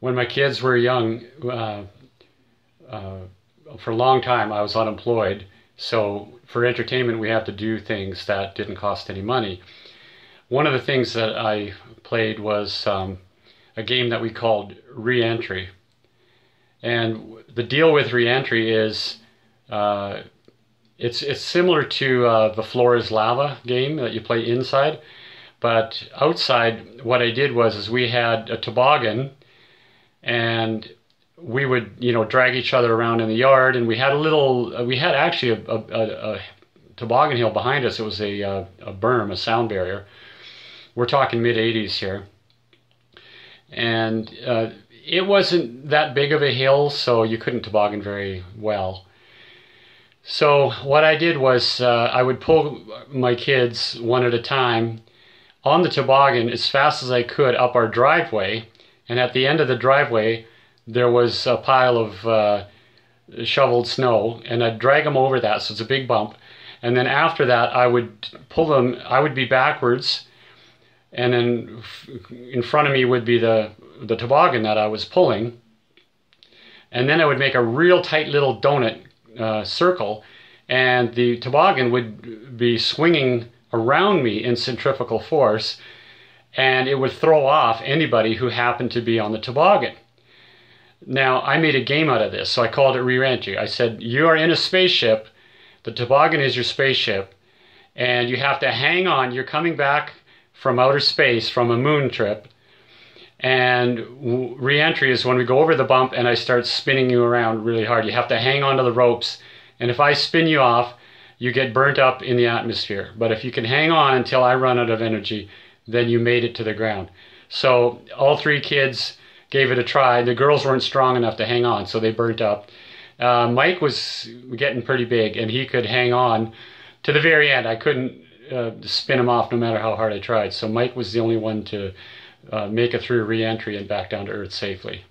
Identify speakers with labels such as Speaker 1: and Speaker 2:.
Speaker 1: when my kids were young, uh, uh, for a long time I was unemployed. So for entertainment, we had to do things that didn't cost any money. One of the things that I played was um, a game that we called Reentry. And the deal with Reentry is uh, it's it's similar to uh, the floor is lava game that you play inside, but outside what I did was is we had a toboggan and we would you know drag each other around in the yard and we had a little we had actually a, a, a toboggan hill behind us. It was a, a, a berm a sound barrier. We're talking mid 80s here. And uh, it wasn't that big of a hill so you couldn't toboggan very well. So what i did was uh, i would pull my kids one at a time on the toboggan as fast as i could up our driveway and at the end of the driveway, there was a pile of uh, shoveled snow, and I'd drag them over that, so it's a big bump. And then after that, I would pull them, I would be backwards, and then in front of me would be the, the toboggan that I was pulling. And then I would make a real tight little donut uh, circle, and the toboggan would be swinging around me in centrifugal force and it would throw off anybody who happened to be on the toboggan. Now, I made a game out of this, so I called it re-entry. I said, you are in a spaceship, the toboggan is your spaceship, and you have to hang on. You're coming back from outer space, from a moon trip, and re-entry is when we go over the bump and I start spinning you around really hard. You have to hang on to the ropes, and if I spin you off, you get burnt up in the atmosphere. But if you can hang on until I run out of energy, then you made it to the ground. So all three kids gave it a try. The girls weren't strong enough to hang on, so they burnt up. Uh, Mike was getting pretty big, and he could hang on to the very end. I couldn't uh, spin him off no matter how hard I tried. So Mike was the only one to uh, make it through re-entry and back down to earth safely.